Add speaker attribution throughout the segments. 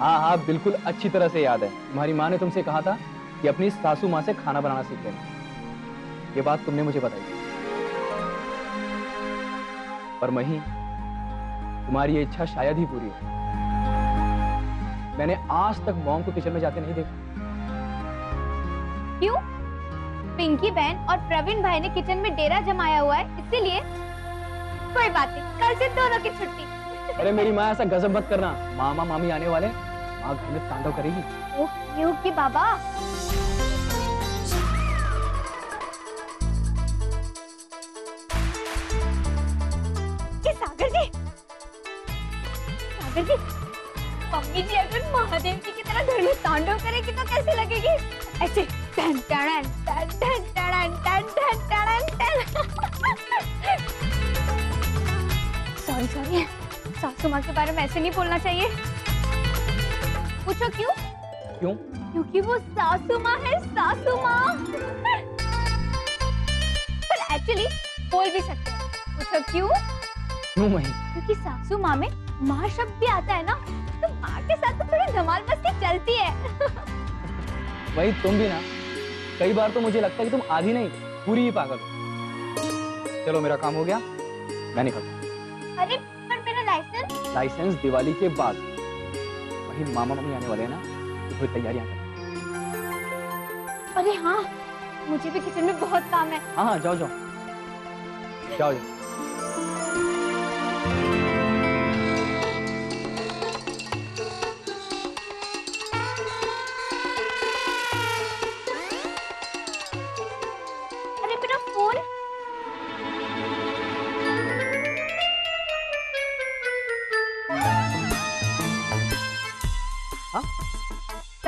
Speaker 1: हाँ हाँ बिल्कुल अच्छी तरह से याद है। तुम्हारी माँ ने तुमसे कहा था कि अपनी सासू माँ से खाना बनाना सीख लेना। ये बात तुमने मुझे बताई पर मही तुम्हारी ये इच्छा शायद ही पूरी हो। मैंने आज तक मॉम को किचन में जाते नहीं देखा।
Speaker 2: क्यों? पिंकी बहन और प्रवीण भाई ने किचन में डेरा जमाया हुआ है इसीलिए? कोई बात नहीं कल से दोनों की छुट्टी।
Speaker 1: अरे मेरी माँ ऐसा गजब मत करना। मामा मामी आने वाले माँ घर में तांडव करेगी।
Speaker 2: ओके ओके बाबा। सागर जी। सागर जी, मम्मी जी, अगर महादेव जी की तरह घर में तांडव करेगी तो कैसे लगेगी? ऐसे टन टन टन टन टन टन टन टन सॉरी सॉरी सासू माँ के बारे में ऐसे नहीं बोलना चाहिए। पूछो क्यों?
Speaker 1: क्यों?
Speaker 2: क्योंकि वो सासू माँ है सासू माँ पर एक्चुअली बोल भी सकते हैं। पूछो क्यों?
Speaker 1: क्यों मही
Speaker 2: क्योंकि सासू माँ में माँ शब्द भी आता है ना तो माँ के साथ तो थोड़ी धमाल मस्ती चलती है।
Speaker 1: वही तुम भी ना कई बार तो मुझे लगता है कि तुम आधी नहीं पूरी ही पागल हो। चलो मेरा काम हो गया मैं निकलता
Speaker 2: अरे पर मेरा लाइसेंस
Speaker 1: लाइसेंस दिवाली के बाद। वही मामा मम्मी आने वाले हैं ना तो फिर तैयारियाँ कर।
Speaker 2: अरे हाँ मुझे भी किचन में बहुत काम है।
Speaker 1: हाँ हाँ जाओ जाओ। जाओ जाओ।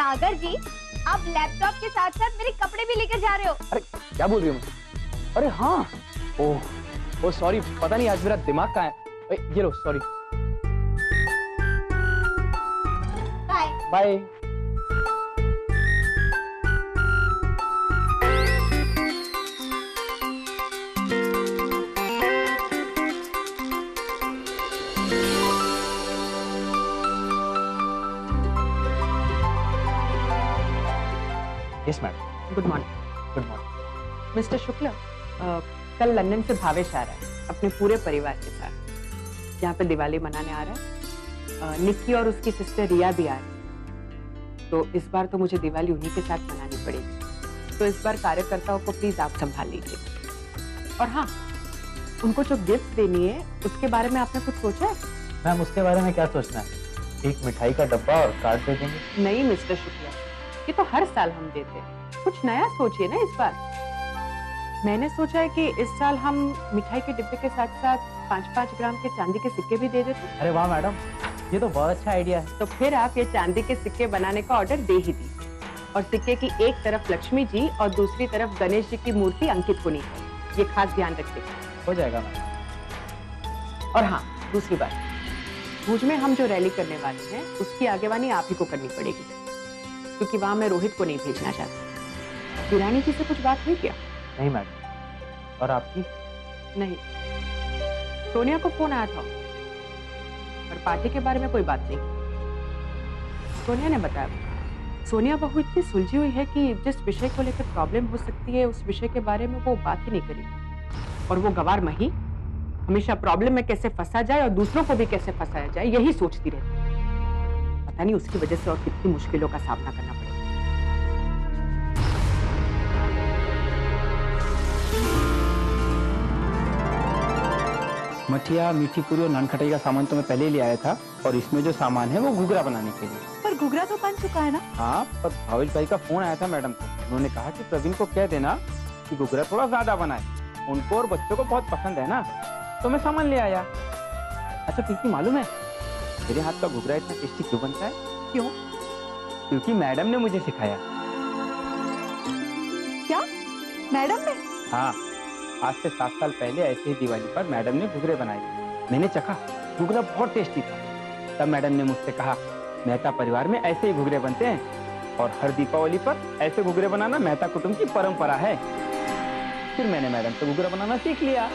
Speaker 2: सागर जी आप लैपटॉप के साथ साथ मेरे कपड़े भी लेकर जा रहे हो।
Speaker 1: अरे क्या बोल रही हूँ? अरे हाँ। ओह ओ सॉरी पता नहीं आज मेरा दिमाग कहाँ है। ये लो sorry
Speaker 2: bye
Speaker 1: bye yes madam
Speaker 3: good morning
Speaker 1: good morning
Speaker 3: mister Shukla कल लंदन से भावेश आ रहा है अपने पूरे परिवार के साथ। यहाँ पे दिवाली मनाने आ रहा है। निक्की और उसकी सिस्टर रिया भी आ रही है। तो इस बार तो मुझे दिवाली उन्हीं के साथ मनानी पड़ेगी। तो इस बार कार्यकर्ताओं को प्लीज़ आप संभाल लीजिए। और हाँ उनको जो गिफ्ट देनी है उसके बारे में आपने कुछ सोचा है?
Speaker 1: मैम उसके बारे में क्या सोचना है? एक मिठाई का डब्बा और कार्ड दे देंगे।
Speaker 3: नहीं मिस्टर शुक्ला ये तो हर साल हम देते हैं। कुछ नया सोचिए ना इस बार। मैंने सोचा है कि इस साल हम मिठाई के डिब्बे के साथ साथ पाँच पाँच ग्राम के चांदी के सिक्के भी दे देते
Speaker 1: अरे वाह मैडम ये तो बहुत अच्छा आइडिया है।
Speaker 3: तो फिर आप ये चांदी के सिक्के बनाने का ऑर्डर दे ही दीजिए। और सिक्के की एक तरफ़ लक्ष्मी जी और दूसरी तरफ़ गणेश जी की मूर्ति अंकित होनी चाहिए ये खास ध्यान रखिएगा
Speaker 1: हो जाएगा मैडम।
Speaker 3: और हाँ दूसरी बात। भुज में हम जो रैली करने वाले हैं उसकी आगेवानी आप ही को करनी पड़ेगी। क्योंकि वहाँ मैं रोहित को नहीं भेजना चाहती। वीरानी जी से कुछ बात हुई क्या?
Speaker 1: नहीं मैडम। और आपकी?
Speaker 3: नहीं। सोनिया को फ़ोन आया था। पर पार्टी के बारे में कोई बात नहीं। सोनिया ने बताया। सोनिया बहू इतनी सुलझी हुई है कि जिस विषय को लेकर प्रॉब्लम हो सकती है उस विषय के बारे में वो बात ही नहीं करेगी और वो गवार मही हमेशा प्रॉब्लम में कैसे फंसा जाए और दूसरों को भी कैसे फंसाया जाए यही सोचती रहती। है नहीं उसकी वजह से और कितनी मुश्किलों का सामना करना पड़ेगा।
Speaker 1: मठिया मीठी पूरी और नानखटाई का सामान तो मैं पहले ही ले आया था और इसमें जो सामान है वो घुघरा बनाने के लिए।
Speaker 4: पर घुघरा तो बन चुका है ना?
Speaker 1: हाँ पर भावेश भाई का फ़ोन आया था मैडम को। उन्होंने कहा कि प्रवीण को कह देना कि घुघरा थोड़ा ज़्यादा बनाए। उनको और बच्चों को बहुत पसंद है ना? तो मैं सामान ले आया। अच्छा पिंकी मालूम है? मेरे हाथ का घुघरा इतना टेस्टी क्यों बनता है?
Speaker 4: क्यों?
Speaker 1: क्योंकि मैडम ने मुझे सिखाया।
Speaker 4: क्या? मैडम ने?
Speaker 1: हाँ आज से सात साल पहले ऐसे ही दिवाली पर मैडम ने घुघरे बनाए। मैंने चखा घुघरा बहुत टेस्टी था। तब मैडम ने मुझसे कहा मेहता परिवार में ऐसे ही घुघरे बनते हैं। और हर दीपावली पर ऐसे घुघरे बनाना मेहता कुटुंब की परंपरा है। फिर मैंने मैडम से घुघरा बनाना सीख लिया।